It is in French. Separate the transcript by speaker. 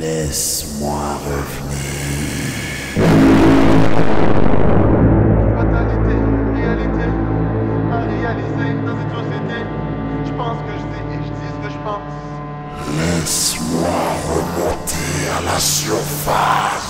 Speaker 1: Laisse-moi revenir.
Speaker 2: Fatalité, réalité, à réaliser dans cette société. Je pense que je dis et je dis ce que je pense.
Speaker 1: Laisse-moi remonter à la surface.